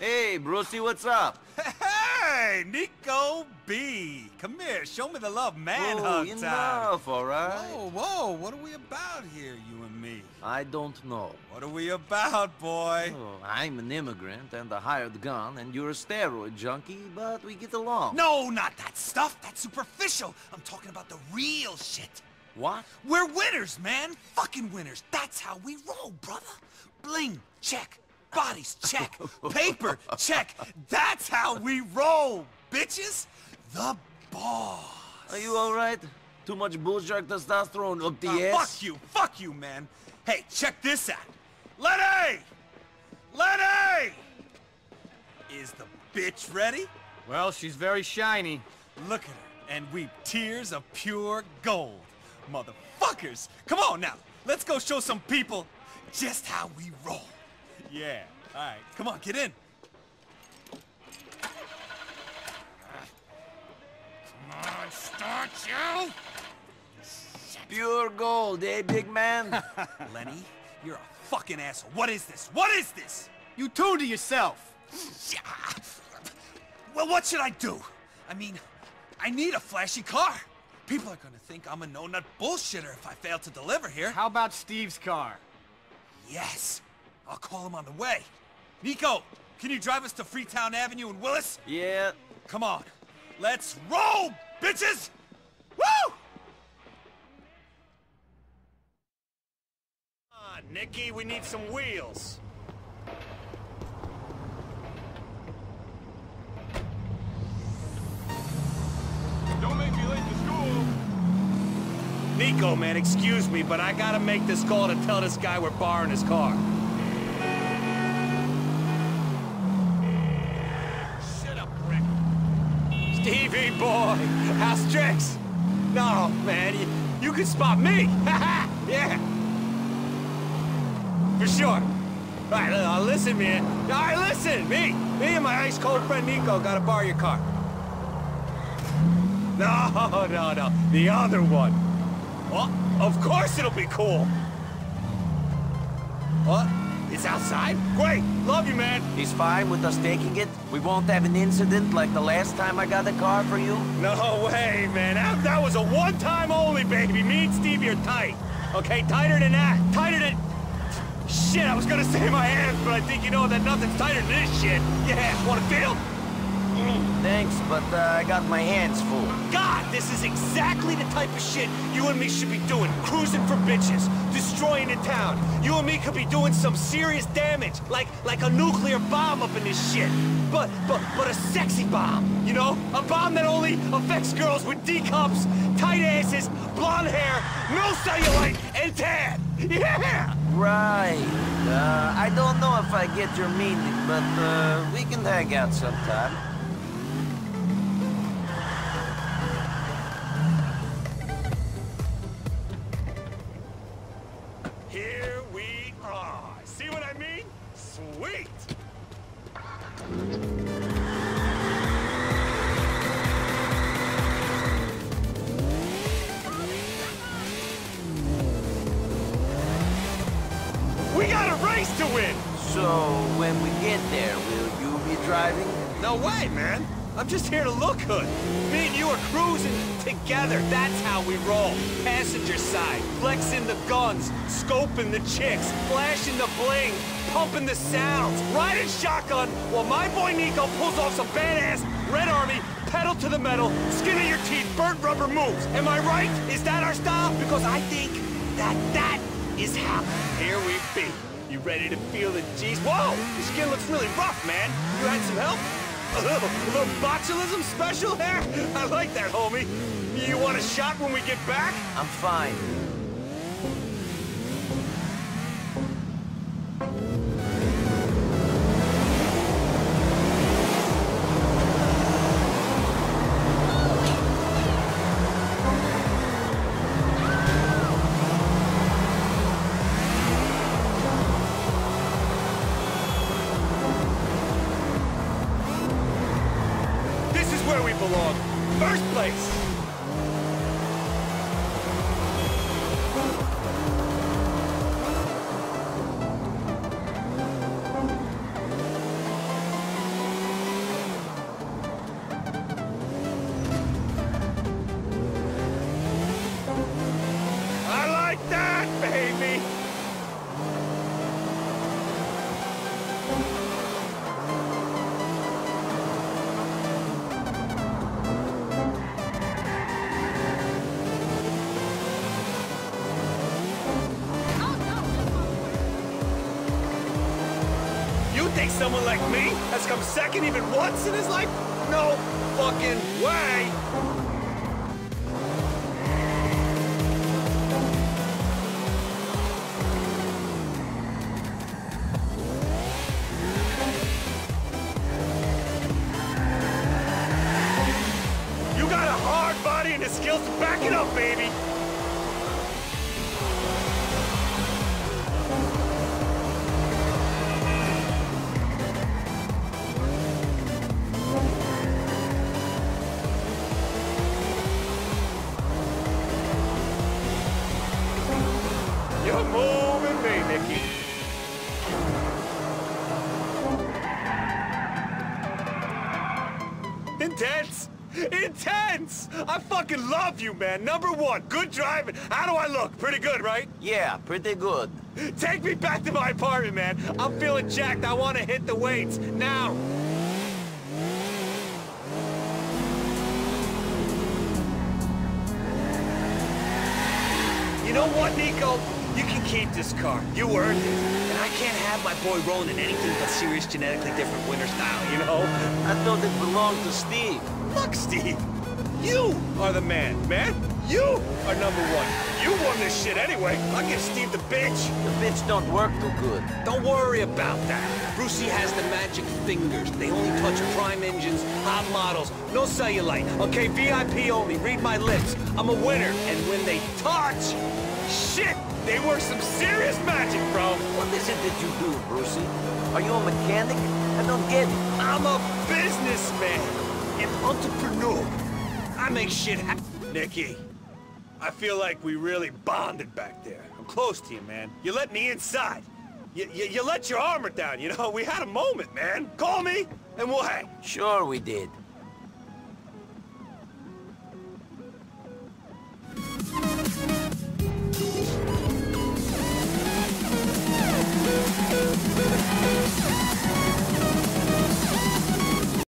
Hey, Brucie, what's up? Hey, Niko B. Come here, show me the love man hug enough, time. all right? Whoa, whoa, what are we about here, you and me? I don't know. What are we about, boy? Oh, I'm an immigrant and a hired gun, and you're a steroid junkie, but we get along. No, not that stuff. That's superficial. I'm talking about the real shit. What? We're winners, man. Fucking winners. That's how we roll, brother. Bling, check. Bodies, check. Paper, check. That's how we roll, bitches. The boss. Are you all right? Too much bullshark testosterone up the Uh, ass? fuck you, fuck you, man. Hey, check this out. Letty! Letty! Is the bitch ready? Well, she's very shiny. Look at her and weep tears of pure gold. Motherfuckers! Come on now, let's go show some people just how we roll. Yeah, alright, come on, get in. Come on, start you! Pure gold, eh, big man? Lenny, you're a fucking asshole. What is this? What is this? You tuned to yourself. Yeah. Well, what should I do? I mean, I need a flashy car. People are gonna think I'm a no-nut bullshitter if I fail to deliver here. How about Steve's car? Yes. I'll call him on the way. Niko, can you drive us to Freetown Avenue in Willis? yeah. Come on. Let's roll, bitches! Woo! Ah, on, Nicky, we need some wheels. Don't make me late to school. Niko, man, excuse me, but I gotta make this call to tell this guy we're borrowing his car. Boy, how's tricks? No, man, you, you can spot me. yeah. For sure. All right, uh, listen, man. All right, listen, me. Me and my ice-cold friend Niko gotta borrow your car. No, no, no. The other one. Well, of course it'll be cool. What? It's outside? Great. Love you, man. He's fine with us taking it? We won't have an incident like the last time I got a car for you? No way, man. That, that was a one-time only, baby. Me and Stevie are tight. Okay, tighter than that. Tighter than... Shit, I was gonna say my hands, but I think you know that nothing's tighter than this shit. Yeah, wanna feel? Thanks, but uh, I got my hands full. God, this is exactly the type of shit you and me should be doing. Cruising for bitches, destroying the town. You and me could be doing some serious damage, like like a nuclear bomb up in this shit. But but but a sexy bomb, you know? A bomb that only affects girls with D cups, tight asses, blonde hair, no cellulite, and tan. Yeah! Right. Uh, I don't know if I get your meaning, but uh, we can hang out sometime. So, when we get there, will you be driving? No way, man. I'm just here to look good. Me and you are cruising together. That's how we roll. Passenger side, flexing the guns, scoping the chicks, flashing the bling, pumping the sounds, riding shotgun while my boy Niko pulls off some badass Red Army, pedal to the metal, skin of your teeth, burnt rubber moves. Am I right? Is that our style? Because I think that that is how. Here we be. You ready to feel the G's? Whoa! Your skin looks really rough, man. You had some help? A little, a little botulism special there? I like that, homie. You want a shot when we get back? I'm fine. Where we belong. First place. Someone like me has come second even once in his life? No fucking way! You got a hard body and the skills to back it up, baby! Intense! Intense! I fucking love you, man. Number one, good driving. How do I look? Pretty good, right? Yeah, pretty good. Take me back to my apartment, man. I'm feeling jacked. I want to hit the weights. Now! You know what, Niko? You can keep this car. You earned it. I can't have my boy rolling in anything but serious genetically different winter style, you know? I thought it belonged to Steve. Look, Steve. You are the man, man. You are number one. You won this shit anyway. I'll give Steve the bitch. The bitch don't work too good. Don't worry about that. Brucie has the magic fingers. They only touch prime engines, hot models, no cellulite. Okay, VIP only. Read my lips. I'm a winner. And when they touch, shit, they work some serious magic, bro. What is it that you do, Brucie? Are you a mechanic? I don't get it. I'm a businessman, an entrepreneur. I make shit happen. Nicky, I feel like we really bonded back there. I'm close to you, man. You let me inside. You, you, you let your armor down, you know? We had a moment, man. Call me, and we'll hang. Sure we did.